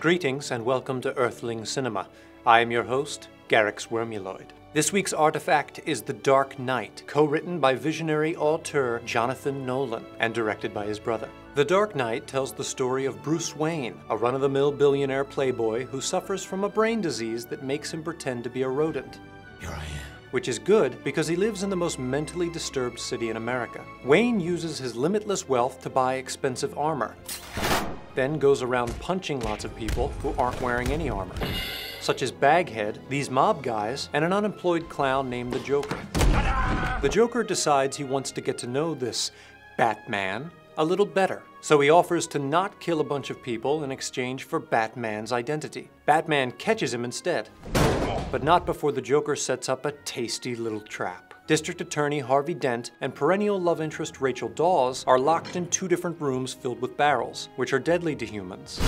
Greetings and welcome to Earthling Cinema. I am your host, Garyx Wormuloid. This week's artifact is The Dark Knight, co-written by visionary auteur Jonathan Nolan and directed by his brother. The Dark Knight tells the story of Bruce Wayne, a run-of-the-mill billionaire playboy who suffers from a brain disease that makes him pretend to be a rodent. Here I am. Which is good because he lives in the most mentally disturbed city in America. Wayne uses his limitless wealth to buy expensive armor, then goes around punching lots of people who aren't wearing any armor such as Baghead, these mob guys, and an unemployed clown named the Joker. The Joker decides he wants to get to know this Batman a little better, so he offers to not kill a bunch of people in exchange for Batman's identity. Batman catches him instead, but not before the Joker sets up a tasty little trap. District Attorney Harvey Dent and perennial love interest Rachel Dawes are locked in two different rooms filled with barrels, which are deadly to humans.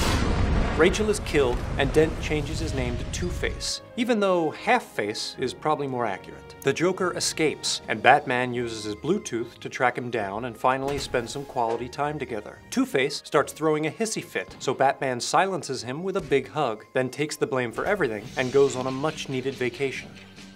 Rachel is killed, and Dent changes his name to Two-Face, even though Half-Face is probably more accurate. The Joker escapes, and Batman uses his Bluetooth to track him down and finally spend some quality time together. Two-Face starts throwing a hissy fit, so Batman silences him with a big hug, then takes the blame for everything and goes on a much-needed vacation.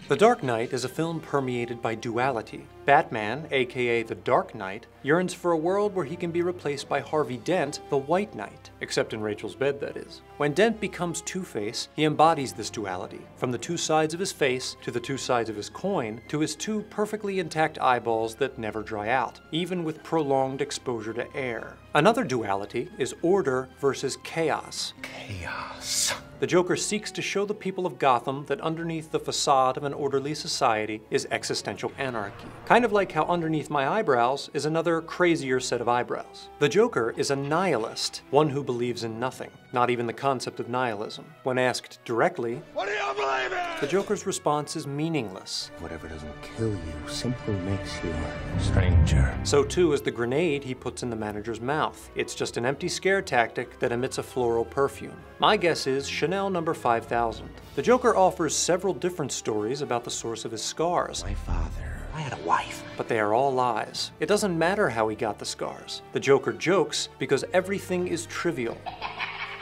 The Dark Knight is a film permeated by duality. Batman, aka the Dark Knight, yearns for a world where he can be replaced by Harvey Dent, the White Knight, except in Rachel's bed, that is. When Dent becomes Two-Face, he embodies this duality, from the two sides of his face to the two sides of his coin to his two perfectly intact eyeballs that never dry out, even with prolonged exposure to air. Another duality is order versus chaos. Chaos. The Joker seeks to show the people of Gotham that underneath the facade of an orderly society is existential anarchy. Kind of like how underneath my eyebrows is another crazier set of eyebrows. The Joker is a nihilist, one who believes in nothing, not even the concept of nihilism. When asked directly, What do you believe in? the Joker's response is meaningless. Whatever doesn't kill you simply makes you a stranger. So too is the grenade he puts in the manager's mouth. It's just an empty scare tactic that emits a floral perfume. My guess is Chanel number 5000. The Joker offers several different stories about the source of his scars, My father. I had a wife. but they are all lies. It doesn't matter how he got the scars. The Joker jokes because everything is trivial.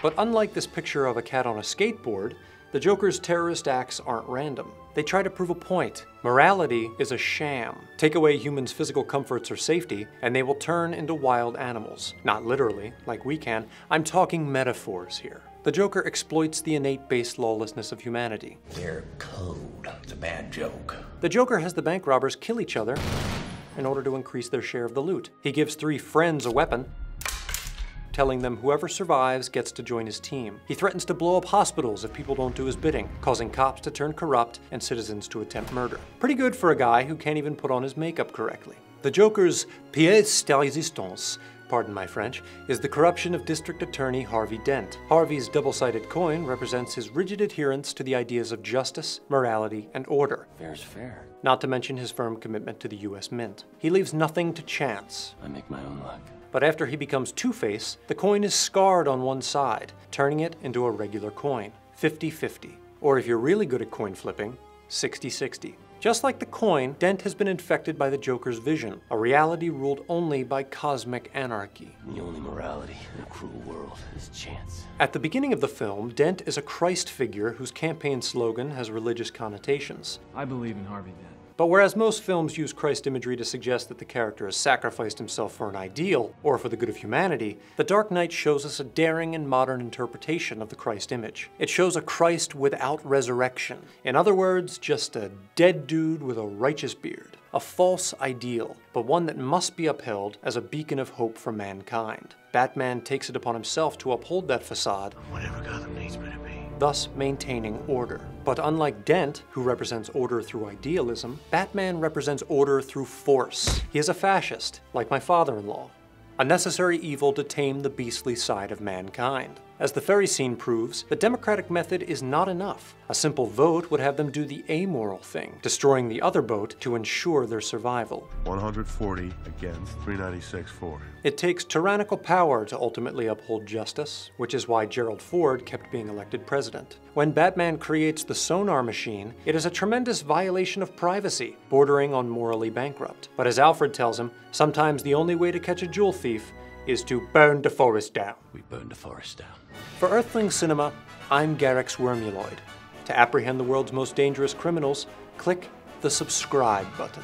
But unlike this picture of a cat on a skateboard, the Joker's terrorist acts aren't random. They try to prove a point. Morality is a sham. Take away humans' physical comforts or safety, and they will turn into wild animals. Not literally, like we can. I'm talking metaphors here. The Joker exploits the innate base lawlessness of humanity. Their code. It's a bad joke. The Joker has the bank robbers kill each other in order to increase their share of the loot. He gives three friends a weapon, telling them whoever survives gets to join his team. He threatens to blow up hospitals if people don't do his bidding, causing cops to turn corrupt and citizens to attempt murder. Pretty good for a guy who can't even put on his makeup correctly. The Joker's pièce de résistance pardon my French, is the corruption of District Attorney Harvey Dent. Harvey's double-sided coin represents his rigid adherence to the ideas of justice, morality, and order Fair's fair. not to mention his firm commitment to the US Mint. He leaves nothing to chance. I make my own luck. But after he becomes Two-Face, the coin is scarred on one side, turning it into a regular coin, 50-50. Or if you're really good at coin flipping, 60-60. Just like the coin, Dent has been infected by the Joker's vision, a reality ruled only by cosmic anarchy. The only morality in a cruel world is chance. At the beginning of the film, Dent is a Christ figure whose campaign slogan has religious connotations. I believe in Harvey Dent. But whereas most films use Christ imagery to suggest that the character has sacrificed himself for an ideal or for the good of humanity, The Dark Knight shows us a daring and modern interpretation of the Christ image. It shows a Christ without resurrection. In other words, just a dead dude with a righteous beard. A false ideal, but one that must be upheld as a beacon of hope for mankind. Batman takes it upon himself to uphold that facade Whatever Gotham needs me to be. Thus maintaining order. But unlike Dent, who represents order through idealism, Batman represents order through force. He is a fascist, like my father-in-law. A necessary evil to tame the beastly side of mankind. As the ferry scene proves, the democratic method is not enough. A simple vote would have them do the amoral thing, destroying the other boat to ensure their survival. 140 against 396 for. It takes tyrannical power to ultimately uphold justice, which is why Gerald Ford kept being elected president. When Batman creates the sonar machine, it is a tremendous violation of privacy, bordering on morally bankrupt. But as Alfred tells him, sometimes the only way to catch a jewel thief is to burn the forest down. We burned the forest down. For Earthling Cinema, I'm Garyx Wormuloid. To apprehend the world's most dangerous criminals, click the subscribe button.